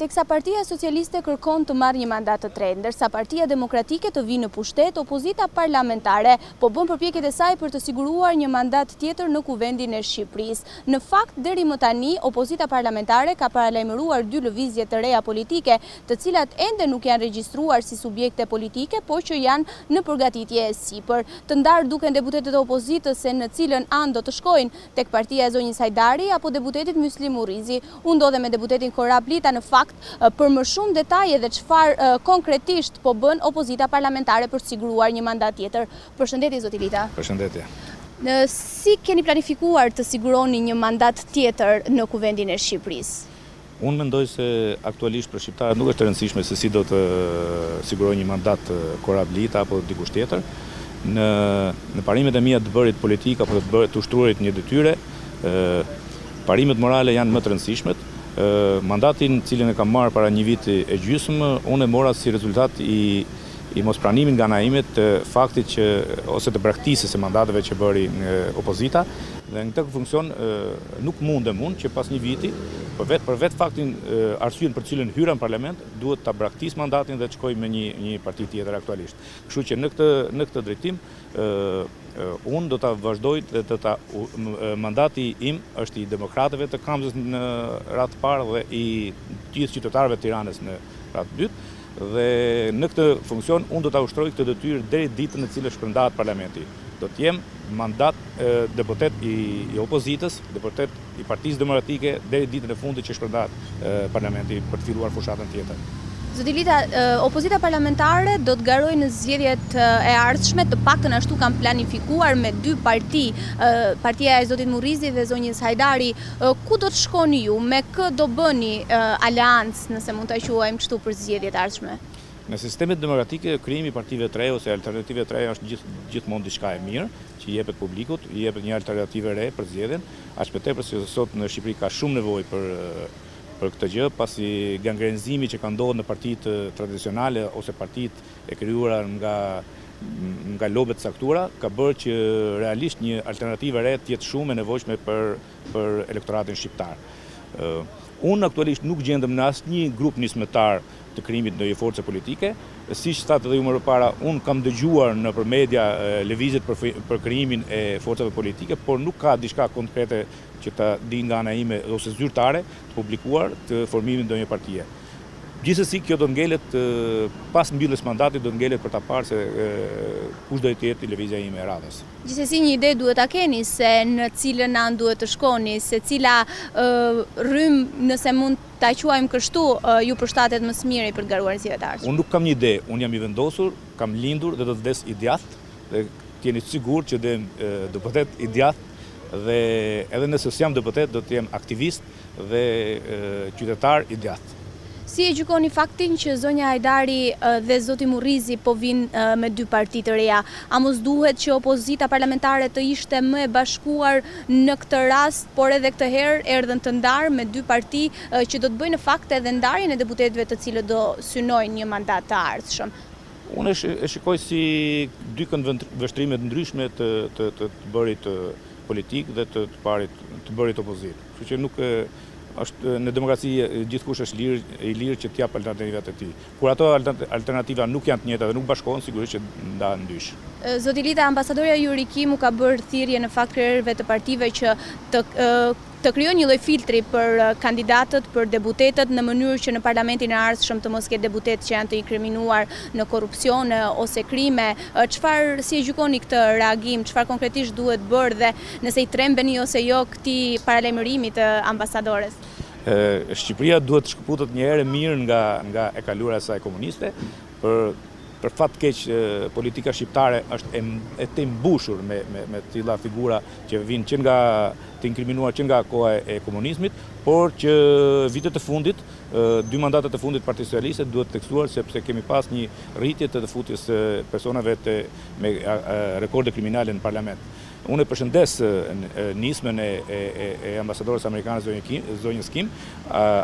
Teksa Partia Socialiste kërkon të marrë një mandat të tretë, ndërsa Partia Demokratike të vijë në pushtet, opozita parlamentare po bën përpjekjet e saj për të siguruar një mandat tjetër në Kuvendin e Shqipërisë. Në fakt, deri më tani, opozita parlamentare ka paralajmëruar dy lëvizje të reja politike, të cilat ende nuk janë regjistruar si subjekte politike, por që janë në përgatitje e sipër. Të ndarë duken deputetët e opozitës se në cilën anë do të shkojnë. Tek partia e zonjës Hajdari apo deputetit Myslim Murrizi. Unë ndodhem me deputetin Korab Lita në fakt për më shumë detaje dhe çfarë konkretisht po bën opozita parlamentare për të siguruar një mandat tjetër. Përshëndetje zoti Lita. Përshëndetje. Si keni planifikuar të siguroni një mandat tjetër në Kuvendin e Shqipërisë? Unë mendoj se aktualisht për shqiptarët nuk është e rëndësishme se si do të sigurojë një mandat Korab Lita apo dikush tjetër. Në në parimet e mia të bërit politikë apo të bërit të ushtruarit një detyre, ë parimet morale janë më të rëndësishmet. Ë mandatin cilin e kam marrë para një viti e gjysmë, unë e mora si rezultat i i mospranimit nga ana ime të faktit që ose të braktisjes së mandateve që bëri opozita dhe në këtë funksion nuk mundem unë që pas një viti për vetë për vetë faktin arsyen për të cilën hyra në parlament duhet ta braktis mandatin dhe të shkoj me një një parti tjetër aktualisht. Kështu që në këtë në këtë drejtim unë do ta vazhdoj dhe do ta mandati im është i demokratëve të Kamzës në radhë të parë dhe i gjithë qytetarëve të Tiranës në radhë të dytë. Dhe në këtë funksion unë do ta ushtroj këtë detyrë deri ditën në të cilën shpërndahet Parlamenti. Do të jem mandat deputet i opozitës, deputet i Partisë Demokratike deri ditën e fundit që shpërndahet Parlamenti për të filluar fushatën tjetër. Zoti Lita, opozita parlamentare do të garojë në zgjedhjet e ardhshme, të paktën ashtu kanë planifikuar me dy parti, partia e zotit Murrizi dhe zonjës Hajdari, Ku do të shkoni ju, me kë do bëni aleancë, nëse mund ta quajmë kështu, për zgjedhjet e ardhshme? Në sistemet demokratike, krijimi i partive të reja ose alternativave të reja është gjithmonë diçka e mirë, që i jepet publikut, i jepet një alternativë e re për zgjedhjen, aq më tepër që sot në Shqipëri ka shumë nevojë për këtë gjë, pasi gangrenizimi që ka ndodhur në partitë tradicionale ose partitë e krijuara nga nga lobe të caktuara, ka bërë që realisht një alternativë e re të jetë shumë e nevojshme për për elektoratin shqiptar. Unë aktualisht nuk gjendem në asnjë grup nismëtar të krijimit të ndonjë force politike, siç thatë edhe ju më përpara, unë kam dëgjuar nëpër media lëvizjet për për krijimin e forcave politike, por nuk ka diçka konkrete që ta di nga ana ime ose zyrtare të publikuar të formimit të ndonjë partie. Gjithsesi kjo do ngelet pas mbylljes mandatit do ngelet për ta parë se kush do të jetë lëvizja ime e radhës. Gjithsesi një ide duhet ta keni se në cilën anë duhet të shkoni, se cila rrymë nëse mund ta quajmë kështu ju përshtatet më së miri për të garuar në zgjedhjet e ardhshme. Unë nuk kam një ide, unë jam i vendosur, kam lindur dhe do të vdes i djathtë. Dhe të jeni të sigurt që do jem deputet i djathtë dhe edhe nëse s'jam deputet do të jem aktivist dhe qytetar i djathtë. Si e gjykoni faktin që zonja Hajdari dhe zoti Murrizi po vijnë me dy parti të reja? A mos duhet që opozita parlamentare të ishte më e bashkuar në këtë rast, por edhe këtë herë erdhën të ndarë me dy parti që do të bëjnë në fakt edhe ndarjen e deputetëve të cilët do synojnë një mandat të ardhshëm? Unë e shikoj si dy këndvështrime të ndryshme të të të të bërit politikë dhe të të parit të bërit opozitë. Kështu që nuk është në demokraci gjithkush është lirë i lirë që të japë alternativat e tij. Kur ato alternativa nuk janë të njëjta dhe nuk bashkohen sigurisht që ndahen ndysh. Zoti Lita, ambasadorja Yuri Kim u ka bërë thirrje në fakt krerëve të partive që të Të krijojnë një lloj filtri për kandidatët për deputetët në mënyrë që në parlamentin e ardhshëm të mos ketë deputetë që janë të inkriminuar në korrupsione ose krime, çfarë si e gjykoni këtë reagim, çfarë konkretisht duhet bërë dhe nëse i trembeni ose jo këtij paralajmërimi të ambasadores? Shqipëria duhet të shkëputet njëherë e mirë nga nga e kaluara e saj komuniste, Por për fat të keq politika shqiptare është e tejmbushur me me të tilla figura që vijnë që nga të inkriminuar që nga koha e komunizmit, por që vitet e fundit, dy mandatet e fundit të Partisë Socialiste duhet theksuar sepse kemi pas një rritje të të futjes së personave të me rekorde kriminale në parlament. Unë e përshëndes nismën e ambasadores amerikane zonjës Kim,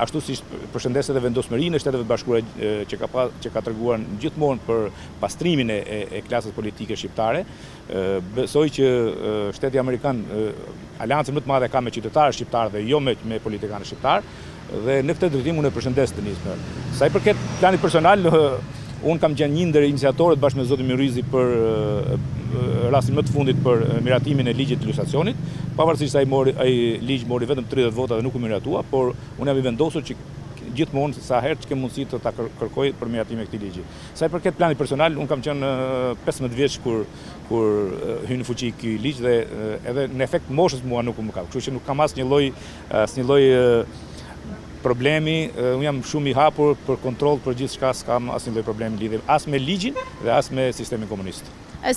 ashtu siç përshëndes edhe vendosmërinë e Shteteve të Bashkuara që ka treguar gjithmonë për pastrimin e klasës politike shqiptare. Besoj që shteti amerikan aleancën më të madhe e ka me qytetarët shqiptarë dhe jo me politikanët shqiptarë. Dhe në këtë drejtim unë e përshëndes këtë nismën. Sa i përket planit personal, unë kam qenë një ndër iniciatorët bashkë me zotin Murrizi për rastin më të fundit për miratimin e ligjit të lustracionit, pavarësisht se ai mori ai ligj mori vetëm 30 vota dhe nuk u miratua, por unë jam i vendosur që gjithmonë sa herë që kem mundësi të ta kërkoj për miratimin e këtij ligji. Sa i përket planit personal, unë kam qenë 15 vjeç kur kur hyn në fuqi ky ligj dhe edhe në efekt moshës mua nuk më kap, kështu që nuk kam asnjë lloj Asnjë lloj problemi, unë jam shumë i hapur për kontroll për gjithçka, s'kam asnjë lloj problemi lidhur as me ligjin dhe as me sistemin komunist.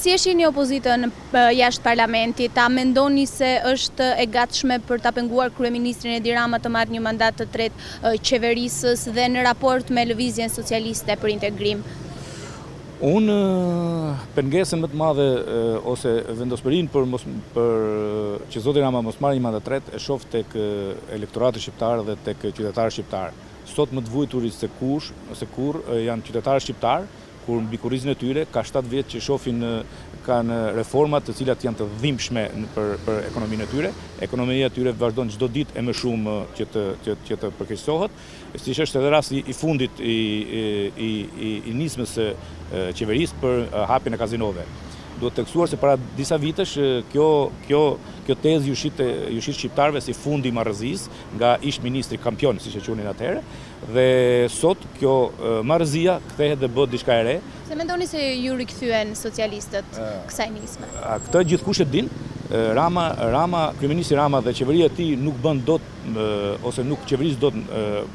Si e shihni opozitën jashtë parlamentit, a mendoni se është e gatshme për ta penguar kryeministrin Edi Rama të marrë një mandat të tretë qeverisës dhe në raport me Lëvizjen Socialiste për Integrim? Unë pengesën më të madhe ose vendosmërinë për mos për që zoti Rama mos marrë një mandat të tretë e shof tek elektorati shqiptar dhe tek qytetarët shqiptar. Sot më të vujturit se kush, se kurrë janë qytetarët shqiptar, kur mbi kurrizin e tyre ka shtatë vjet që shofin kanë reforma të cilat janë të dhimbshme për për ekonominë e tyre, ekonomia e tyre vazhdon çdo ditë e më shumë që të që të përkeqësohet. siç është edhe rasti i fundit i nismës së qeverisë për hapjen e kazinove. Duhet të theksuar se para disa vitesh kjo kjo kjo tezë ju shit ju shit shqiptarëve si fundi i marrëzisë nga ish ministri kampion, siç e qunin atëherë, dhe sot kjo marrëzia kthehet dhe bëhet diçka e re. Pse mendoni se ju rikthyen socialistët kësaj nisme? Këtë gjithkush e din. Rama Rama kryeministri Rama dhe qeveria e tij nuk bën dot ose nuk qeveris dot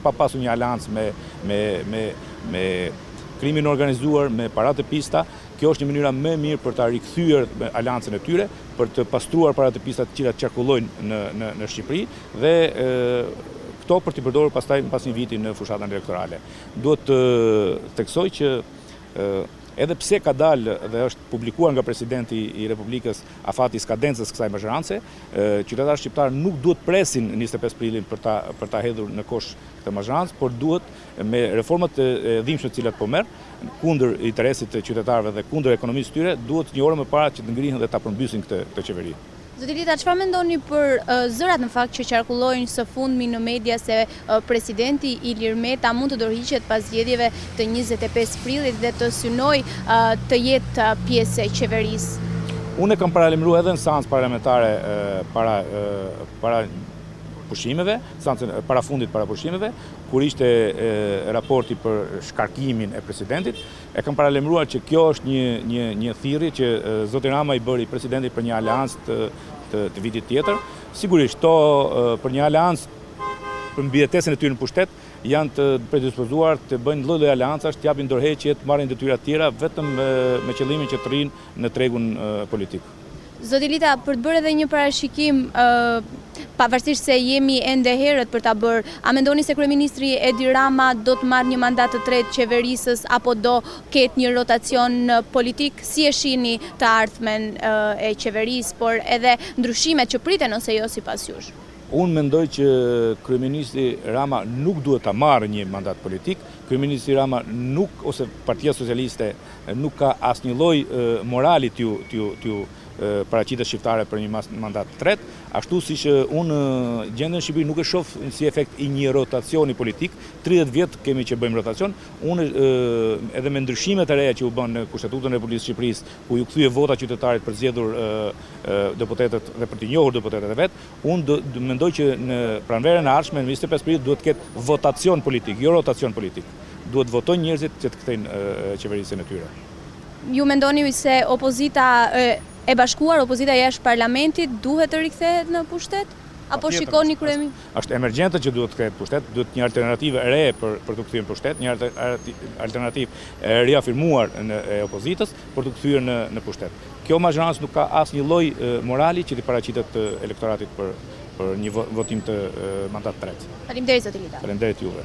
pa pasur një aleancë me me me me krimin e organizuar me para të pista, kjo është një mënyra më e mirë për ta rikthyer aleancën e tyre, për të pastruar para të pista të cilat qarkullojnë në në në Shqipëri dhe këto për t'i përdorur pastaj pas një viti në fushatën elektorale. Duhet të theksoj që edhe pse ka dalë dhe është publikuar nga presidenti i Republikës afati i skadencës së kësaj mazhorance, Qytetarët shqiptarë nuk duhet të presin njëzet e pesë prillin për ta për ta hedhur në kosh këtë mazhorancë, por duhet me reformat e dhimbshme të cilat po merr kundër interesit të qytetarëve dhe kundër ekonomisë së tyre, duhet një orë më parë që të ngrihen dhe ta përmbysin këtë këtë qeveri. Zoti Lita, çfarë mendoni për zërat në fakt që qarkullojnë së fundmi në media se Presidenti Ilir Meta mund të dorëhiqet pas zgjedhjeve të njëzet e pesë prillit dhe të synojë të jetë pjesë e qeverisë. Unë e kam paralajmëruar edhe në seancë parlamentare para para pushimeve, seancën e parafundit para pushimeve, kur ishte raporti për shkarkimin e presidentit, e kam paralajmëruar që kjo është një një një thirrje që zoti Rama i bëri presidentit për një aleancë të të, të vitit tjetër. Sigurisht, këto për një aleancë për mbijetesën e tyre në pushtet, janë të predispozuar të bëjnë lloj-lloj aleancash, të japin dorëheqje, të marrin detyra të tjera vetëm me qëllimin që të rrinë në tregun politik. Zoti Lita, për të bërë edhe një parashikim, pavarësisht se jemi ende herët për ta bërë, a mendoni se kryeministri Edi Rama do të marrë një mandat të tretë qeverisës apo do ketë një rotacion politik? Si e shihni të ardhmen e qeverisë, por edhe ndryshimet që priten ose jo sipas jush? Unë mendoj që kryeministri Rama nuk duhet ta marrë një mandat politik. Kryeministri Rama nuk ose Partia Socialiste nuk ka asnjë lloj morali t'ju t'ju t'ju paraqitet shqiptarëve për një mandat të tretë, ashtu siç unë gjendjen në Shqipëri nuk e shoh si efekt i një rotacioni politik, tridhjetë vjet kemi që bëjmë rotacion, unë edhe me ndryshimet e reja që u bënë në Kushtetutën e Republikës së Shqipërisë, ku iu kthye vota qytetarit për të zgjedhur deputetët dhe për të njohur deputetët e vet, Unë mendoj që në pranverën e ardhshme në 25 prill duhet të ketë votacion politik, jo rotacion politik. Duhet të votojnë njerëzit që të kthejnë qeverisjen e tyre. Ju mendoni se opozita e bashkuar, opozita jashtë parlamentit duhet të rikthehet në pushtet? Apo shikoni kryemin? Është emergjente që duhet të kthehet në pushtet, duhet një alternativë e re për t'u kthyer në pushtet, një alternativë e riafirmuar e opozitës për t'u kthyer në në pushtet. Kjo mazhorancë nuk ka asnjë lloj morali që t'i paraqitet elektoratit për për një votim të mandat tretë. Faleminderit zoti Lita. Faleminderit juve.